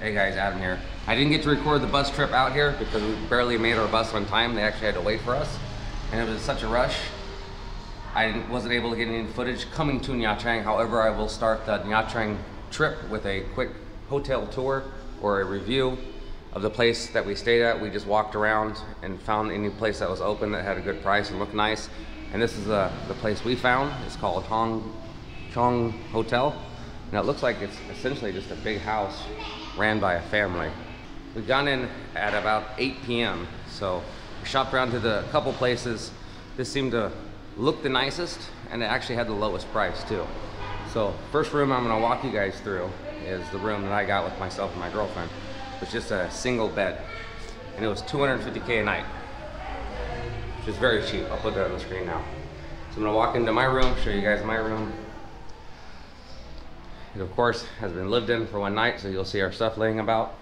Hey guys, Adam here. I didn't get to record the bus trip out here because we barely made our bus on time. They actually had to wait for us. And it was such a rush. I wasn't able to get any footage coming to Nha Trang. However, I will start the Nha Trang trip with a quick hotel tour or a review of the place that we stayed at. We just walked around and found any place that was open that had a good price and looked nice. And this is uh, the place we found. It's called Hong Chong Hotel. Now it looks like it's essentially just a big house ran by a family. We got in at about 8 p.m. So we shopped around to the couple places. This seemed to look the nicest and it actually had the lowest price too. So first room I'm gonna walk you guys through is the room that I got with myself and my girlfriend. It was just a single bed and it was 250K a night, which is very cheap. I'll put that on the screen now. So I'm gonna walk into my room, show you guys my room. It of course has been lived in for one night, so you'll see our stuff laying about.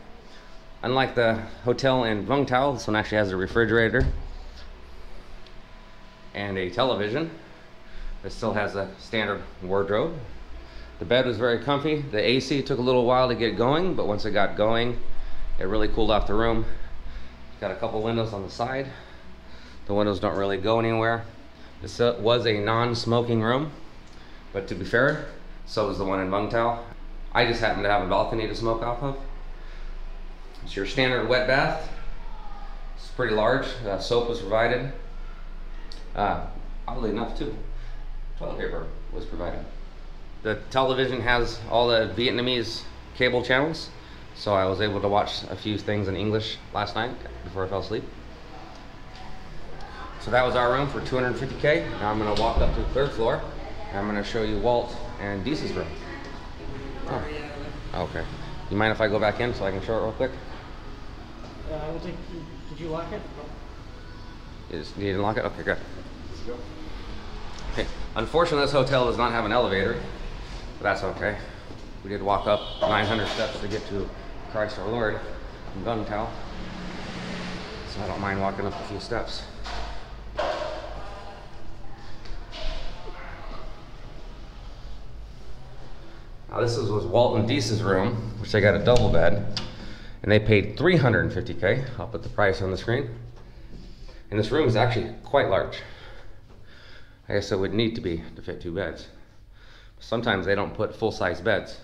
Unlike the hotel in Vung Tau, this one actually has a refrigerator and a television. It still has a standard wardrobe. The bed was very comfy. The AC took a little while to get going, but once it got going, it really cooled off the room. Got a couple windows on the side. The windows don't really go anywhere. This uh, was a non-smoking room, but to be fair, so is the one in Vung Tau. I just happen to have a balcony to smoke off of. It's your standard wet bath. It's pretty large. Uh, soap was provided. Uh, oddly enough, too, toilet paper was provided. The television has all the Vietnamese cable channels, so I was able to watch a few things in English last night before I fell asleep. So that was our room for 250K. Now I'm gonna walk up to the third floor, I'm gonna show you Walt and Deese's room. Oh. Okay. You mind if I go back in so I can show it real quick? Uh, I will take. Did you lock it? it? Is, you didn't lock it? Okay, good. Okay. Unfortunately, this hotel does not have an elevator, but that's okay. We did walk up 900 steps to get to Christ our Lord in Tau, so I don't mind walking up a few steps. Now this is, was Walt and Deese's room, which they got a double bed, and they paid 350K. I'll put the price on the screen. And this room is actually quite large. I guess it would need to be to fit two beds. Sometimes they don't put full-size beds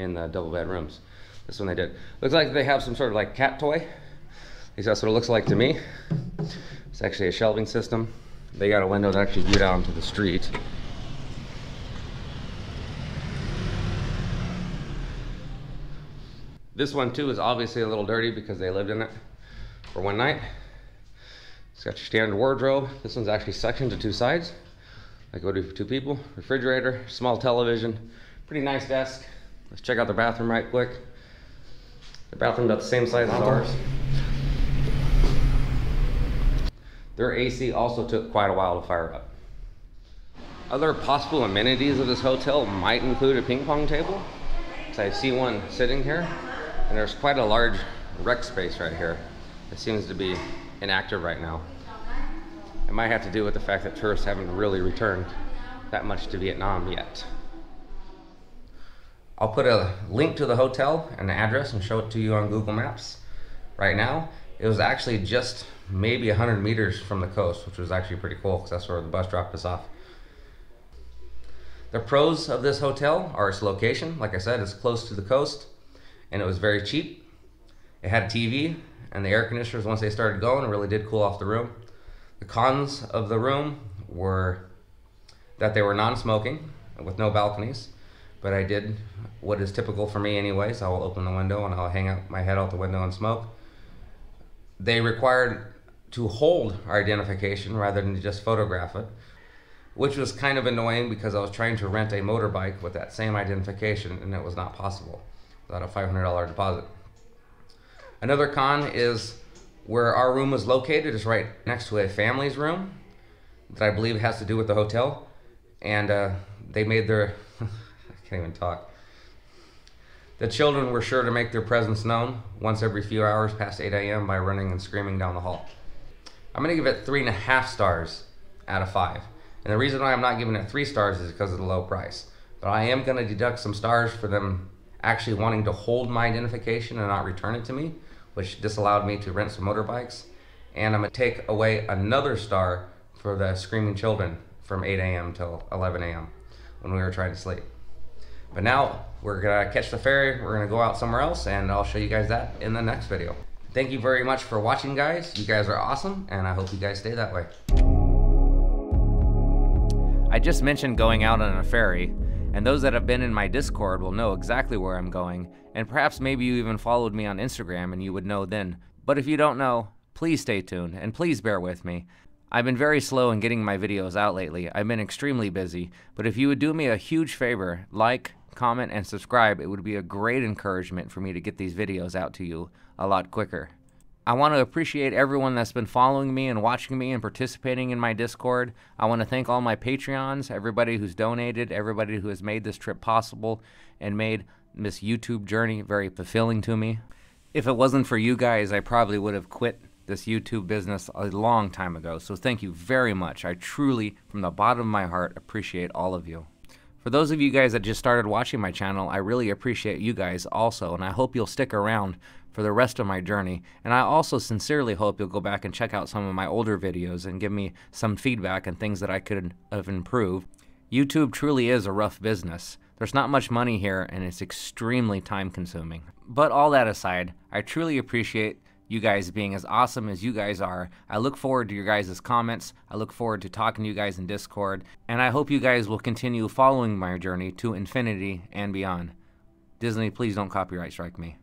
in the double bed rooms. This one they did. Looks like they have some sort of like cat toy. At least that's what it looks like to me. It's actually a shelving system. They got a window that actually view down to the street. This one too is obviously a little dirty because they lived in it for one night. It's got your standard wardrobe. This one's actually sectioned to two sides. Like go to two people. Refrigerator, small television, pretty nice desk. Let's check out the bathroom right quick. The bathroom about the same size as ours. Their AC also took quite a while to fire up. Other possible amenities of this hotel might include a ping pong table. So I see one sitting here. And there's quite a large rec space right here. It seems to be inactive right now. It might have to do with the fact that tourists haven't really returned that much to Vietnam yet. I'll put a link to the hotel and the address and show it to you on Google Maps right now. It was actually just maybe 100 meters from the coast, which was actually pretty cool because that's where the bus dropped us off. The pros of this hotel are its location. Like I said, it's close to the coast and it was very cheap. It had a TV and the air conditioners, once they started going, it really did cool off the room. The cons of the room were that they were non-smoking with no balconies, but I did what is typical for me anyways. I will open the window and I'll hang out my head out the window and smoke. They required to hold our identification rather than just photograph it, which was kind of annoying because I was trying to rent a motorbike with that same identification and it was not possible without a $500 deposit. Another con is where our room was located is right next to a family's room that I believe has to do with the hotel. And uh, they made their, I can't even talk. The children were sure to make their presence known once every few hours past 8 a.m. by running and screaming down the hall. I'm gonna give it three and a half stars out of five. And the reason why I'm not giving it three stars is because of the low price. But I am gonna deduct some stars for them actually wanting to hold my identification and not return it to me, which disallowed me to rent some motorbikes. And I'm gonna take away another star for the Screaming Children from 8 a.m. till 11 a.m. when we were trying to sleep. But now we're gonna catch the ferry, we're gonna go out somewhere else, and I'll show you guys that in the next video. Thank you very much for watching, guys. You guys are awesome, and I hope you guys stay that way. I just mentioned going out on a ferry, and those that have been in my Discord will know exactly where I'm going, and perhaps maybe you even followed me on Instagram and you would know then. But if you don't know, please stay tuned and please bear with me. I've been very slow in getting my videos out lately. I've been extremely busy, but if you would do me a huge favor, like, comment, and subscribe, it would be a great encouragement for me to get these videos out to you a lot quicker. I want to appreciate everyone that's been following me and watching me and participating in my Discord. I want to thank all my Patreons, everybody who's donated, everybody who has made this trip possible and made this YouTube journey very fulfilling to me. If it wasn't for you guys, I probably would have quit this YouTube business a long time ago. So thank you very much. I truly, from the bottom of my heart, appreciate all of you. For those of you guys that just started watching my channel, I really appreciate you guys also, and I hope you'll stick around for the rest of my journey. And I also sincerely hope you'll go back and check out some of my older videos and give me some feedback and things that I could have improved. YouTube truly is a rough business. There's not much money here and it's extremely time consuming. But all that aside, I truly appreciate you guys being as awesome as you guys are. I look forward to your guys' comments. I look forward to talking to you guys in Discord. And I hope you guys will continue following my journey to infinity and beyond. Disney, please don't copyright strike me.